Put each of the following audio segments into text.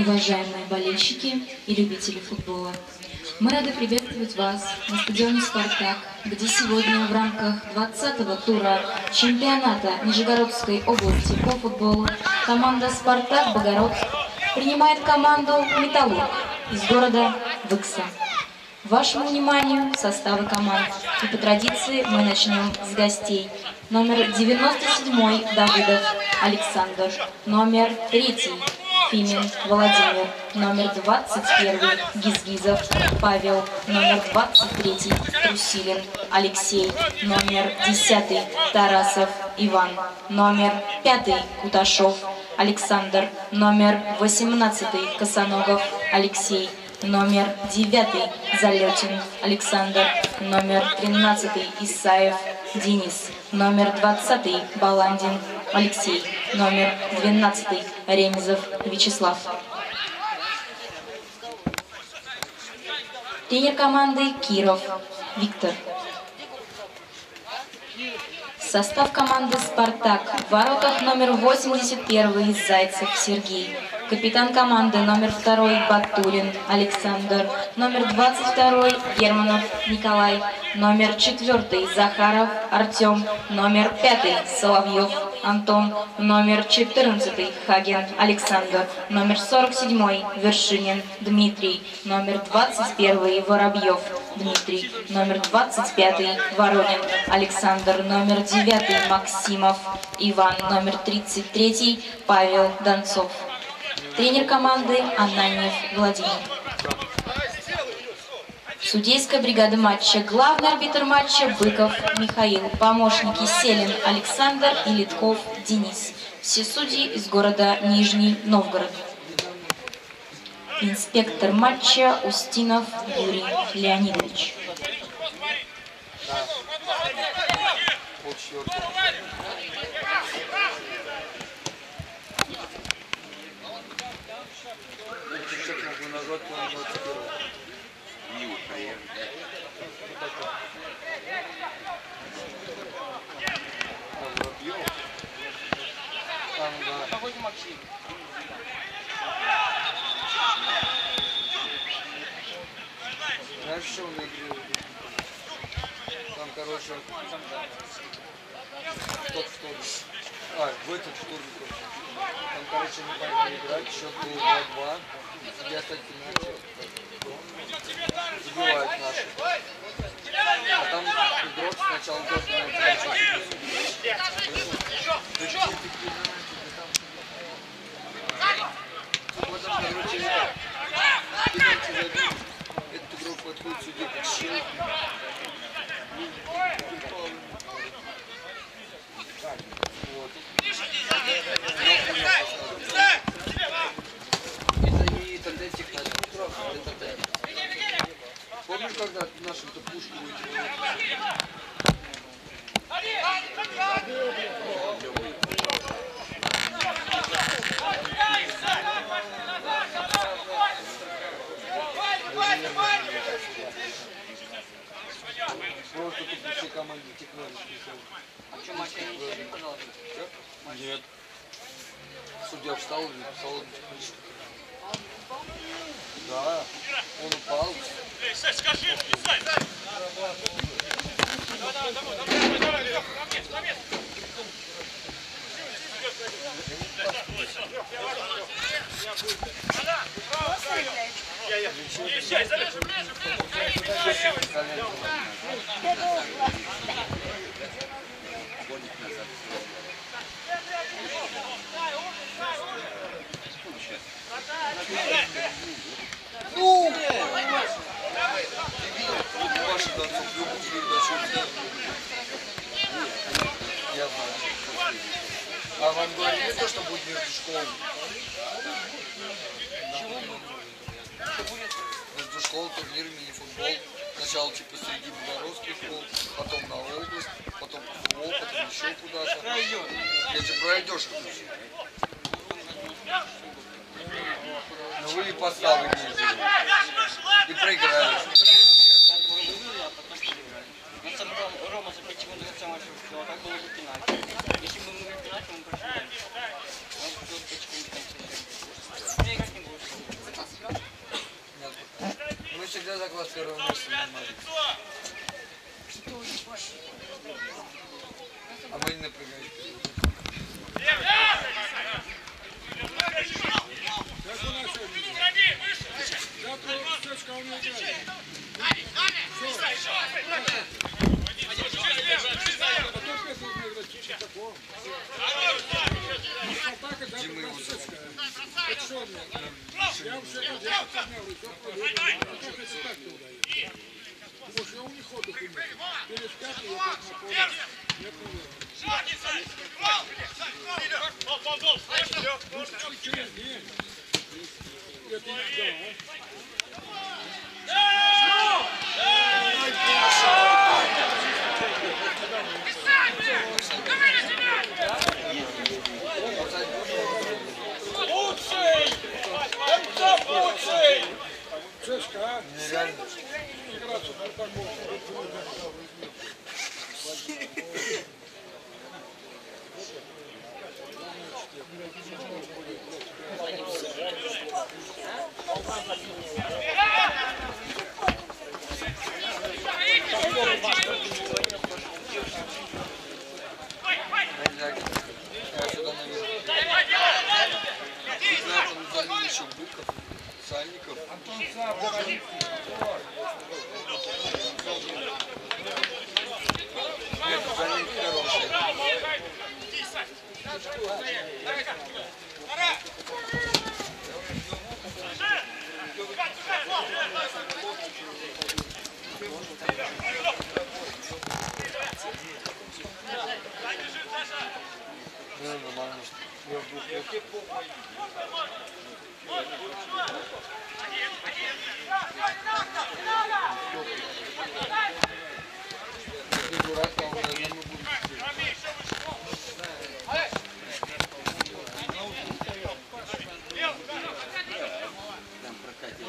уважаемые болельщики и любители футбола. Мы рады приветствовать вас на стадионе «Спартак», где сегодня в рамках 20-го тура чемпионата Нижегородской области по футболу команда «Спартак Богородск» принимает команду «Металлург» из города Выкса. Вашему вниманию составы команд. И по традиции мы начнем с гостей. Номер 97 Давыдов Александр. Номер 3 Фимин Владимир. Номер 21 Гизгизов Павел. Номер 23 Трусилин Алексей. Номер 10 Тарасов Иван. Номер 5 Куташов Александр. Номер 18 Косоногов Алексей. Номер 9 Залетин Александр, номер 13 Исаев Денис, номер 20 Баландин Алексей, номер 12 Ремезов Вячеслав. Тренер команды Киров Виктор. Состав команды «Спартак». В воротах номер 81 Зайцев Сергей. Капитан команды номер 2 Батурин Александр. Номер 22 Германов Николай. Номер 4 Захаров Артем. Номер 5 Соловьев Антон. Номер 14 Хаген Александр. Номер 47 Вершинин Дмитрий. Номер 21 Воробьев Дмитрий. Номер 25 Воронин Александр. Номер 9 Максимов Иван. Номер 33 Павел Донцов. Тренер команды Ананьев Владимир. Судейская бригада матча. Главный арбитр матча Быков Михаил. Помощники Селин Александр и Литков Денис. Все судьи из города Нижний Новгород. Инспектор матча Устинов Юрий Леонидович. Чуть-чуть могу назад, по-моему, 21 Мило, приятно. А, Воробьев. Там, да. Знаешь, что он играл? Там, короче, тот тот. А, в этот штурм. Там, короче, не поймали играть, счет был 2-2. Я так пенальти. Забивают наши. А там игрок сначала пенальти. Да что ты пенальти? Вот там, короче, это, пенальти забил. Этот игрок подходит сюда, чел. Вот. Это не тогда технология, это тогда. Помнишь, когда нашим-то пушку? Просто тут все команды технологии. Что, матч не интересен, пожалуйста? Нет. Судья встал и написал. Да, он упал. Гоник Ваши концов, любую передачу. Я знаю. А вам говорили то, что будет между школами? Между школ турнир мини-футбол. Сначала типа среди белорусских школ, потом на область, потом футбол, потом еще куда-то. Тебе пройдешь все. Ну вы и поставы не сделали. И проиграли. проиграли. На самом деле Рома за 5 секунд до конца матча ушел, а так было бы пенальти. Если бы мы могли пенальти, мы прошли дальше. Он ушел 5 секунд до конца. Я играть не буду. Мы всегда за класс первого места. А мы не напрягаем. Как у нас сегодня? Завтра Сочка у него играет. Потом опять нужно играть чуть-чуть такого. Спартак это Дима его Сочка. Это что мне? Я вообще как я поднял, и все полезно. Как это так не удается? Потому что я у них отдых имею. Перед пятой я так на поле. Я проверил. Ну, что через день. Это да. Цешка, а? Нереально. Играться в таком. Маньяки. Я сюда наверх. Не знаю, там залили еще Быков, Сальников. Нет, залили хорошие. Ну, нормально, что я в двух лет. Не дурак, а он на одному будет сидеть. Там прокатил.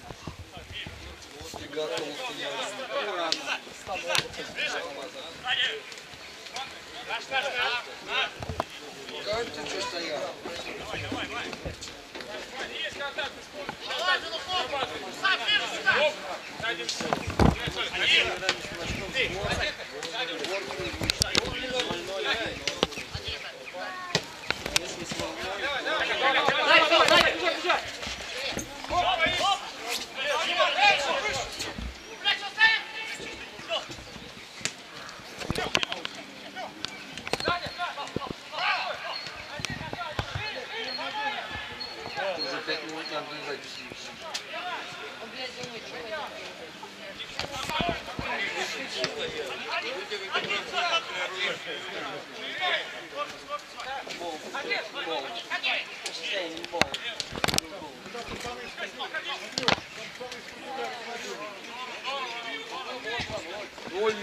не один. Как ты что стоял? Уже Ой,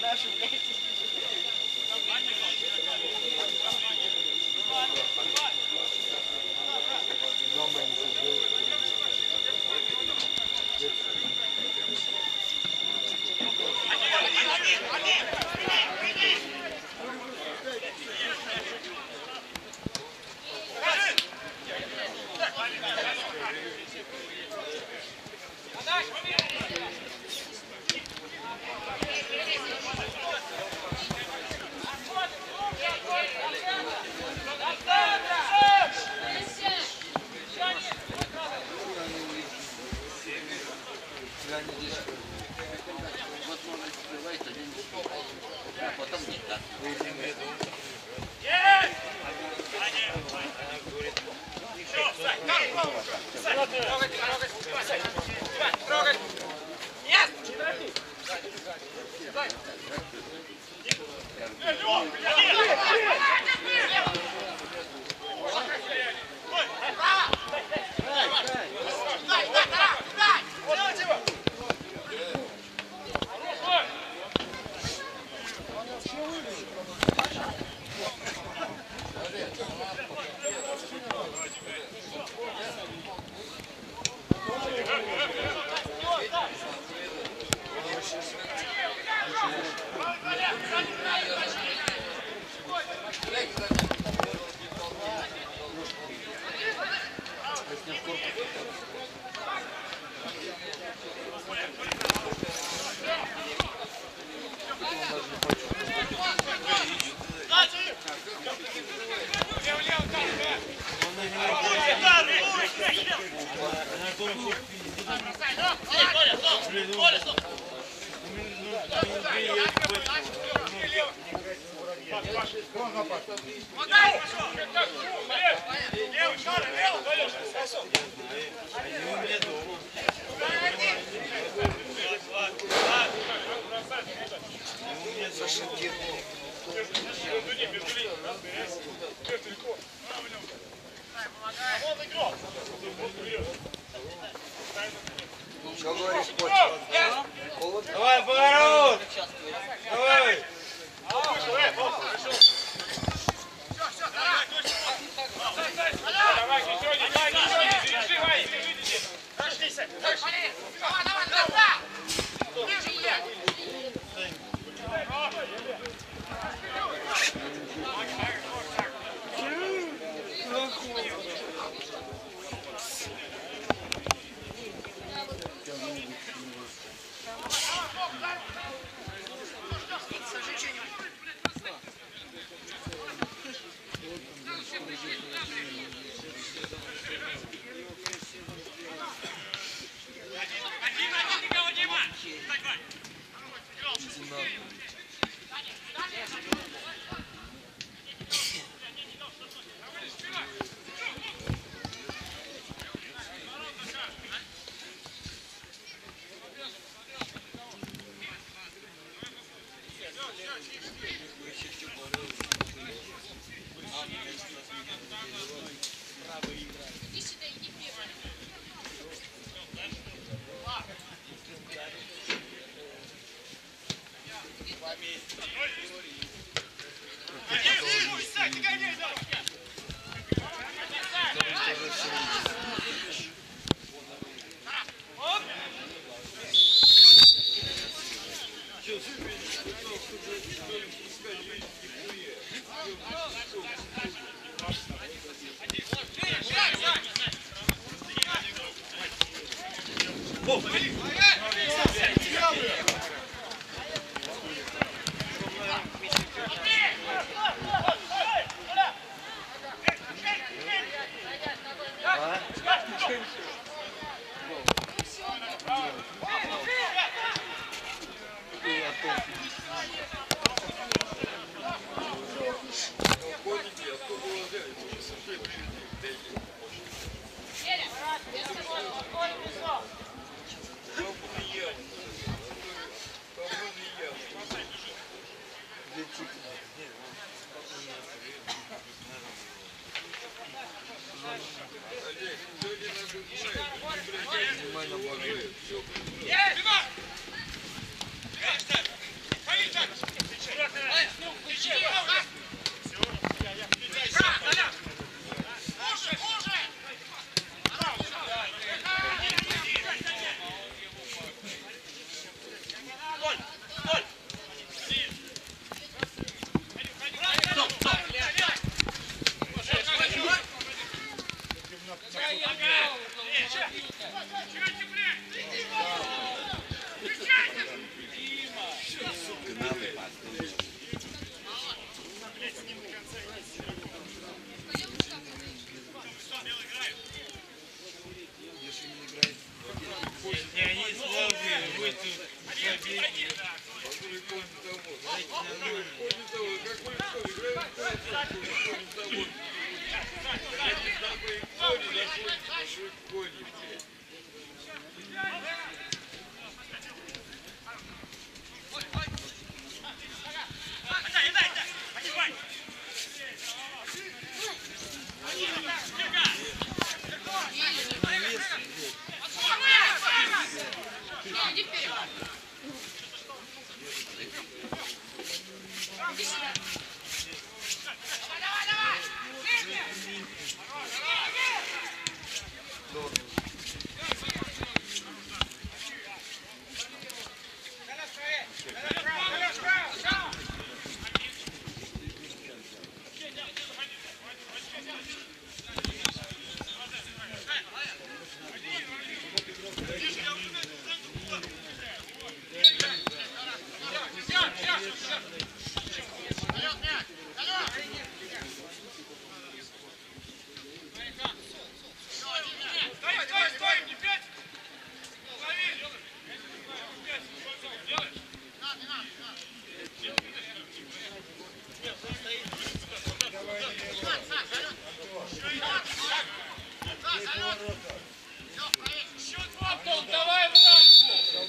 Даже, блядь. Что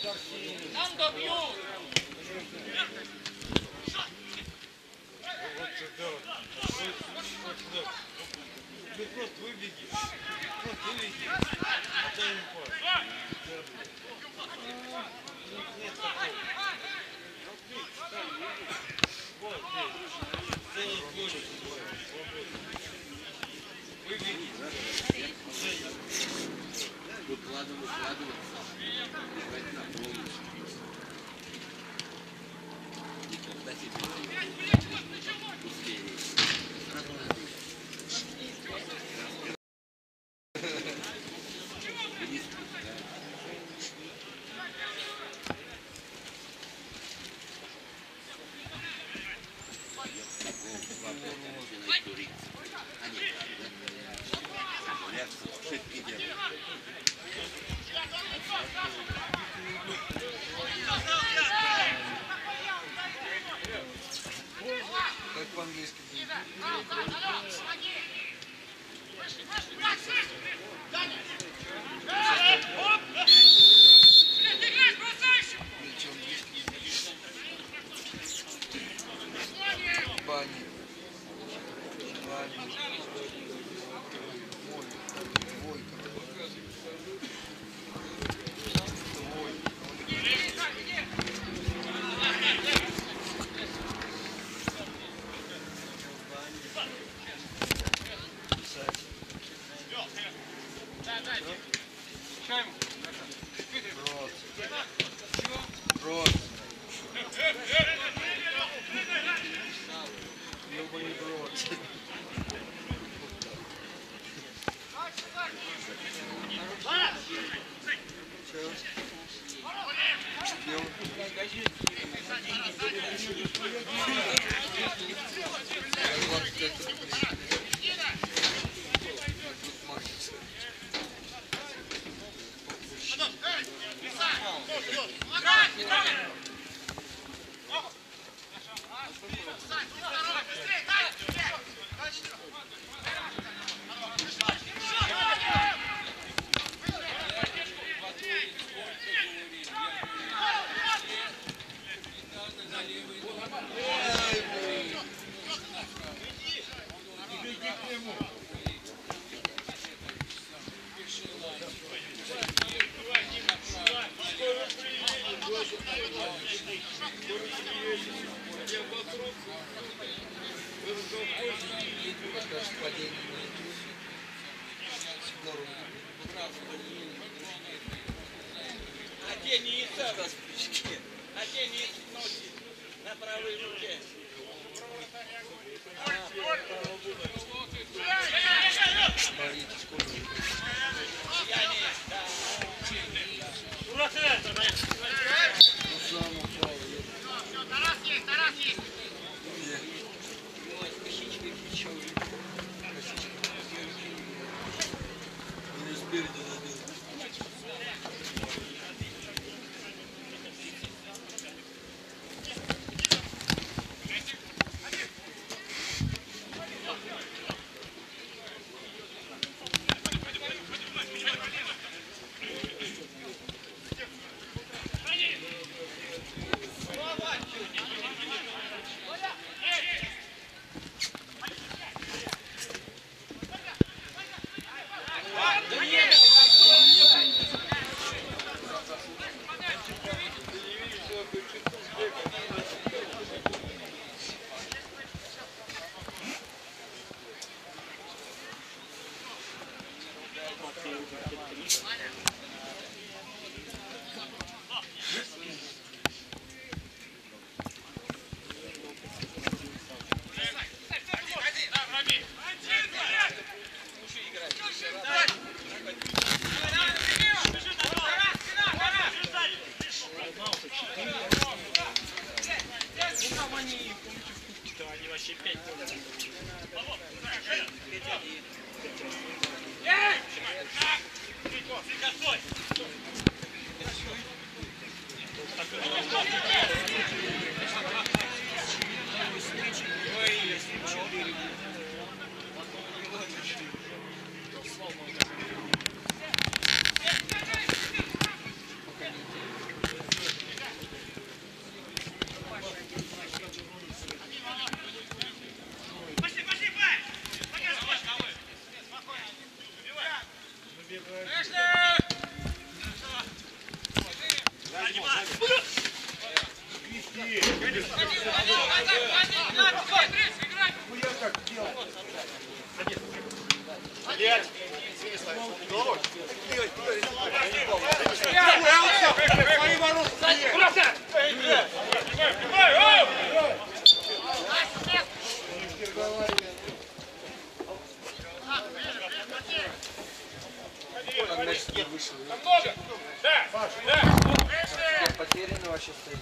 Нам добьют! Вот сюда вот. Сюда. Ну просто выбеги. Просто выбеги. Отдай ему пас. Нет такого. Вот здесь. Целый поле. Выбеги. Выкладывай, выкладываться. Играть на полную. Никогда себе не успеешь. Сразу Одень яйца на спичке. Одень яйца ночи на правой руке. Боитесь, сколько Я не, да. Ну, мяч вышел. Да! Да! Я потерянный вообще стоит.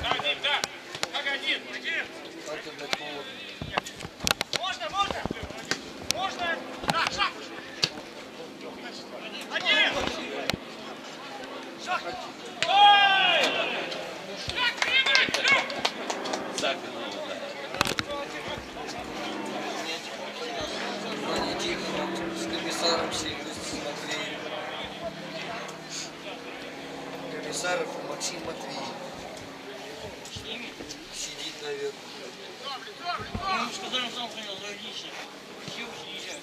Да, Дим, да! Погоди, один! Как это холодно. Можно, можно! Можно! Да, шаг! Один! Шаг! Ой! Шаг, Дима! Шаг! Ваня Тихонов с комиссаром сидит с Матвеем. Комиссаров Максим Матвеев. Сидит, наверное. Сказали, сам понял, логично. Все уезжают.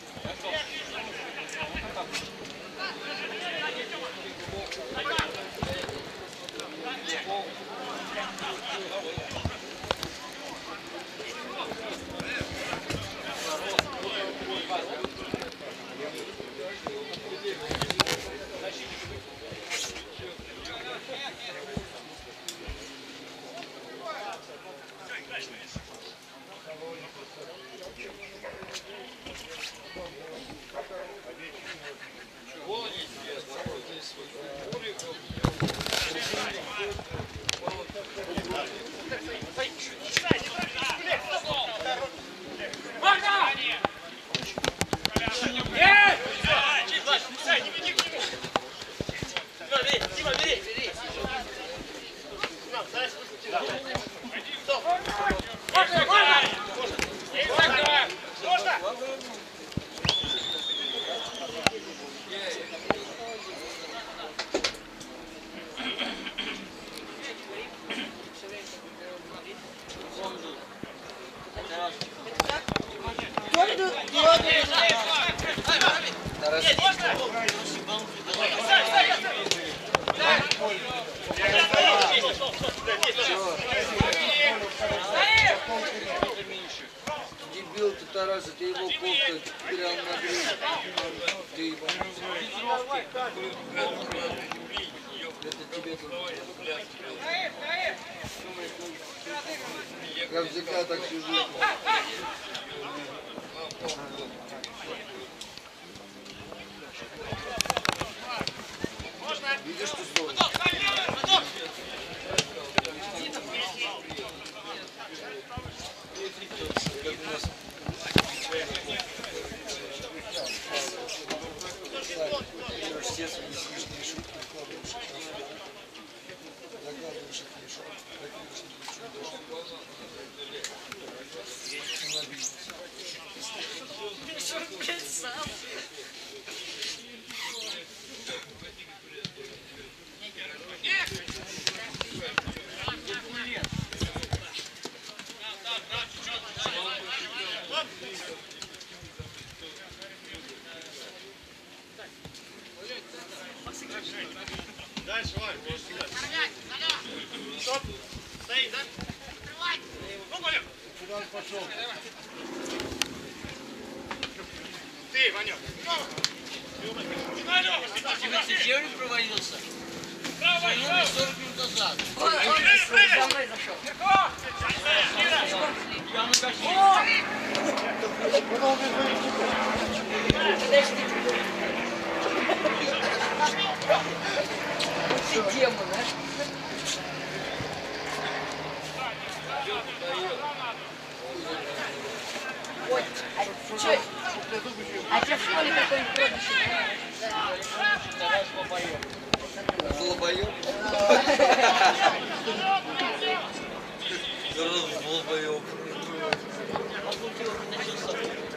Долбоёб.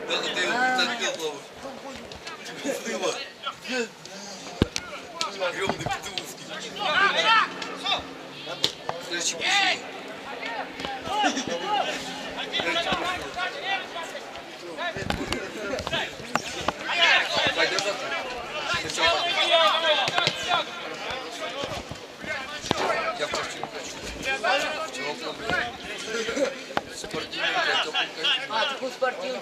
Да, ты запил слово. Слыва. Грёбаный петушки. Следующий пошли. Пойдём завтра? Сначала Я в костюме хочу. Теплым, блядь. Спортивный, блядь, теплым костюмом. А, такой спортивный.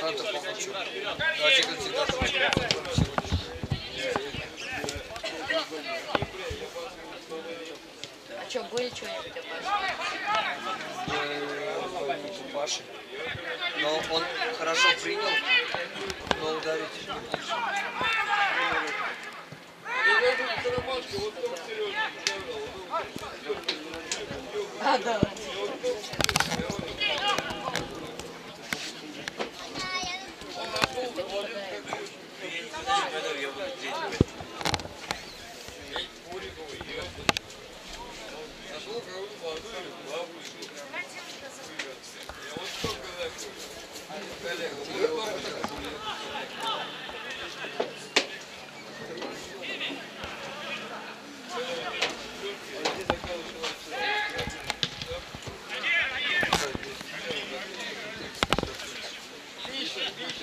Надо похочу. Давайте консультацию. А что, были что-нибудь? У Паши. Но он хорошо принял, но ударить. А, да.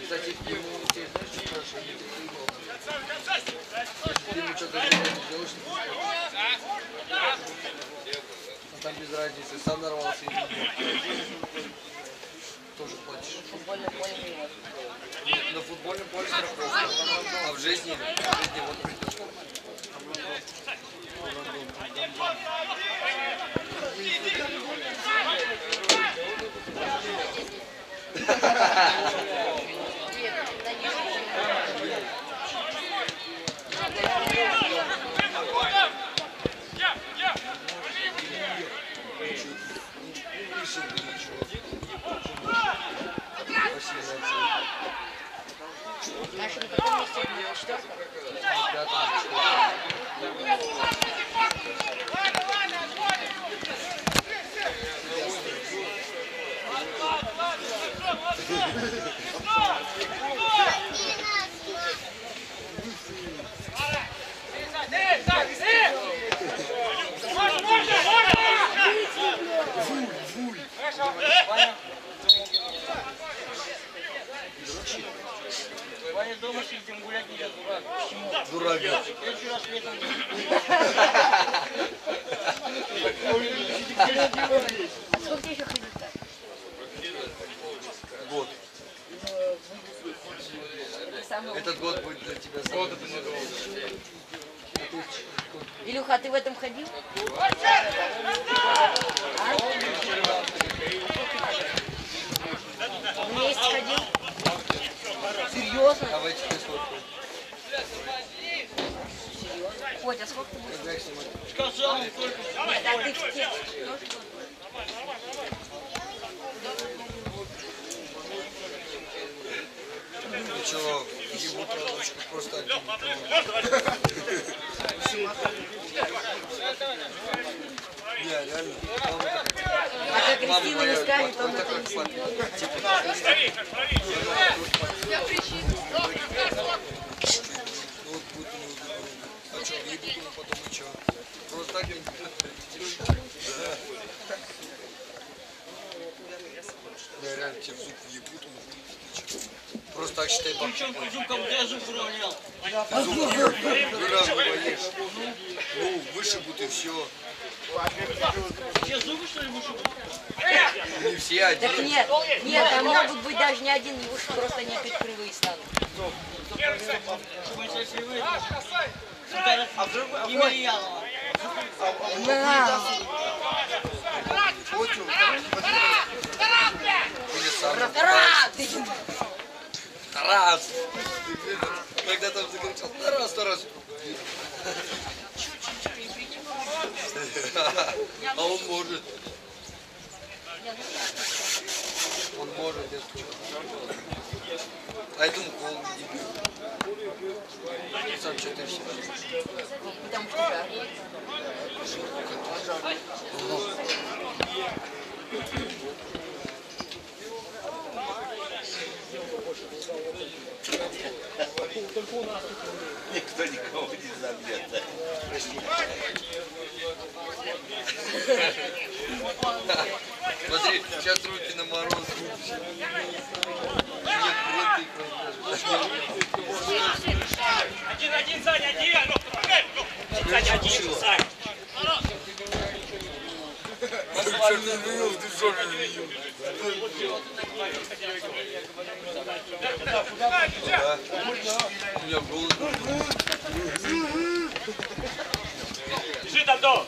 Кстати, ему тебе знаешь, что хорошо, не ты его. Если ты ему что-то не сделаешь, а там без разницы, сам нарвался или нет. Тоже платишь. Футбольное поле не вот. На футбольном поле страховка, а в жизни, в жизни вот придет. Пишет ничего. Спасибо, Наши на каком месте были? Четвертом? Ваня дома сидим гулять нельзя, дурак. Почему? Дурак. В следующий раз летом А сколько еще ходить-то? Год. Этот год будет для тебя самый Илюха, а ты в этом ходил? А? Вместе ходил? Серьезно? А в этих не сфоткаю. Котя, а сколько ты будешь? Сказал, только а ты в те- Ну ебут ручку просто один. Не, реально. Мама такая, А как Кристина не скажет, он это не. Типа, ну будет. А чё, ебут ему потом и чё? Просто так не тебе в зуб будет Просто так считай бабки. Причем при зубком я зуб уравнял. Разу не боишь. Ну, вышибут и все. Все зубы что ли вышибут? Не все, Так один. нет, нет, там могут быть даже не один, не выше, просто они опять кривые станут. А Тарас! Когда там закричал Тарас, Тарас. А он может. Он может, я скажу. А этому холодно. Сам что ты все. Потому что жарко. Никто никого не забьет. Смотри, сейчас руки на мороз. Один-один, Саня, один! Саня, один, Саня! Черт не видел, Дандо!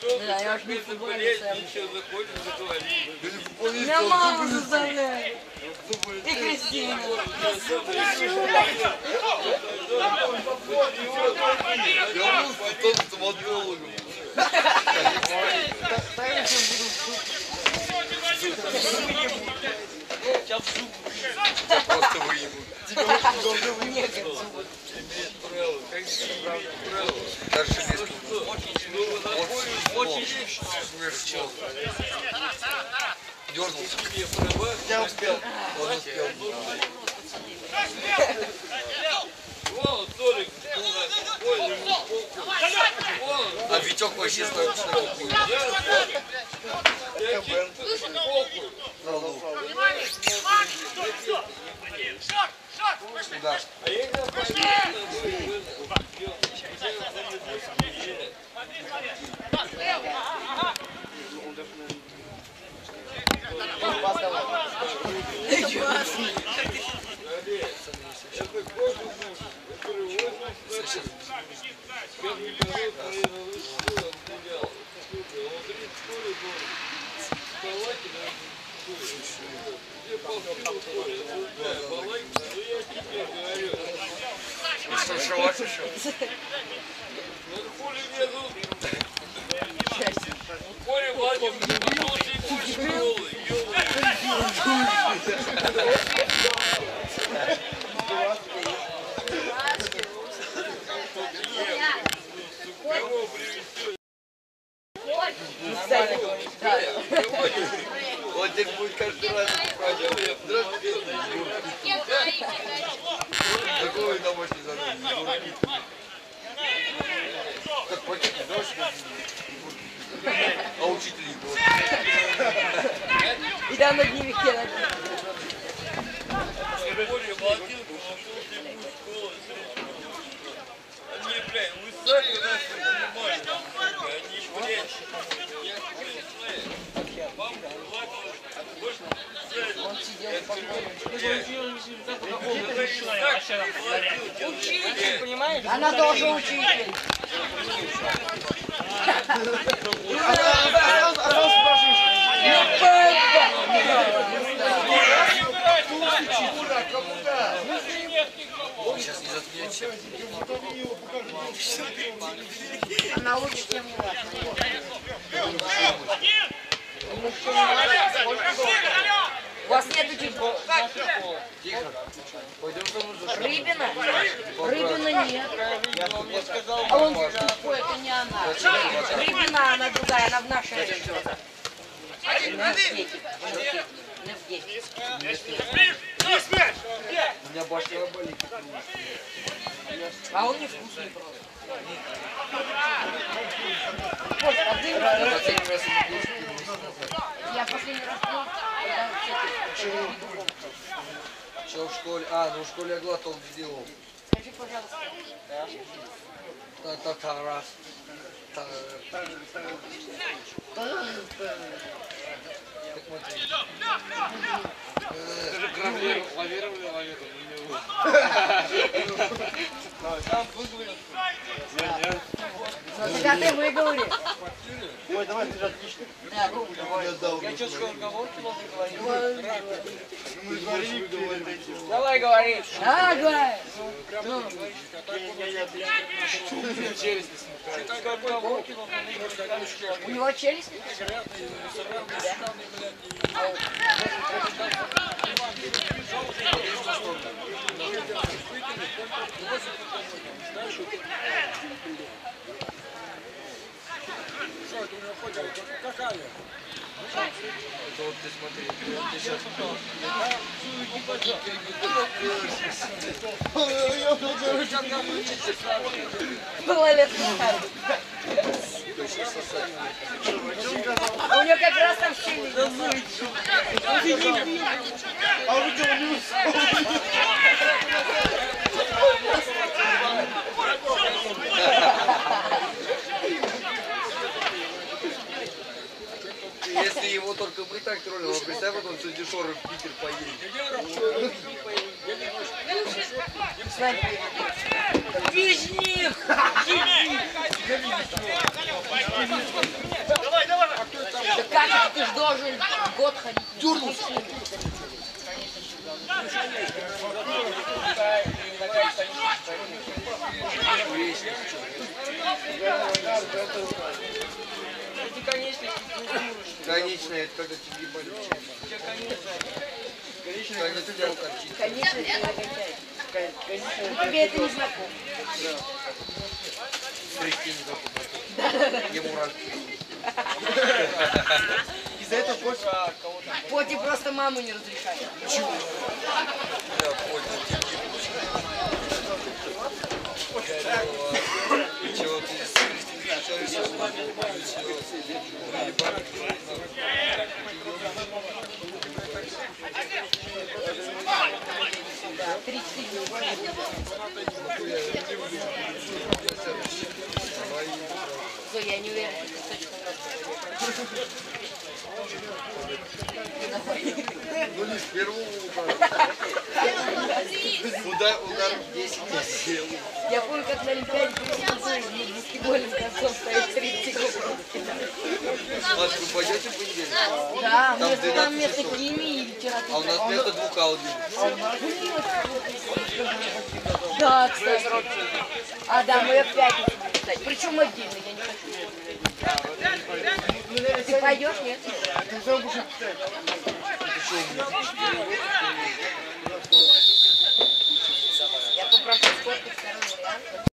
Да, я уж не футболист. я- Ничего, заходишь, заговоришь. Меня мама заставляет. И Кристина. Я был потом стоматологом. Сейчас в зуб. Просто выебут. Нет, Имеет право. Какие имеет право? Даже если Очень смешно. Дернулся. Я успел. Он успел. А Витек вообще стоит что такое. я тебе похуй. На лук. Куда? А я не понятно, Что, шалаш еще? хули мне тут? Коля Вадим, лучший путь школы, ёбаный. Кого привезти? Он теперь будет каждый раз ходить. Здравствуйте. Какой домашний задание? Как пакетик, да, что ли? А учитель его? И там на дневнике написано. Коля Вадим, лучший путь школы. Они, блядь, вы сами нас понимаете, сука, они, блядь, я хуй знаю. Вам желательно больше Он сидел в покое. Учитель, понимаешь? Она тоже учитель. Сейчас не заткнете. Она лучше, чем я. У вас нет учителя? Тихо. Пойдем за. Рыбина? Рыбина нет. Я сказал, А он тупой, это не она. Рыбина, она другая, она в нашей дети. У меня башка болит. А он невкусный просто. Вот, а ты. Я последний раз все-таки Что в школе? А, ну в школе я глоток сделал. Скажи, пожалуйста, Та- та- та- раз. Та- Как Матвей. Когда ты выговори. Ой, давай, ты же отлично. Ну, я что сказал, кого кило Давай. Говори. да, говори. Кого? кило У него челюсть? Что это у него ходит? Какая? Это вот ты смотри. Ты сейчас Было лет У него как раз там челюсть. Если если его только мы так троллим, а представь, вот он с дешоры в Питер поедет. Без них! Да как ты ж должен год ходить? Эти конечности не замурочные. Конечно, это когда тебе ебали. Те конечности. Когда тебя торчит. Конечно, это не окончательно. Тебе это не знакомо. Трясти не закупать. Ему раз. Из-за этого больше... Поти просто маму не разрешает. Да, понял. Чего ты с Кристиной встречаешься? Зоя, я не уверена, что точно Ну, не с первого удара. Удар, удар в 10 не сделал. Я помню, как на Олимпиаде в баскетбольном концом стоит 30 секунд. Маш, вы пойдете в понедельник? Да, Там вместо, там 12 вместо химии и А у литературы. нас вместо двух аудио. Да, кстати. А, да, мы в пятницу писать. Причем отдельно, я не хочу. Ты пойдешь, нет? Я попрошу сколько второй вариант.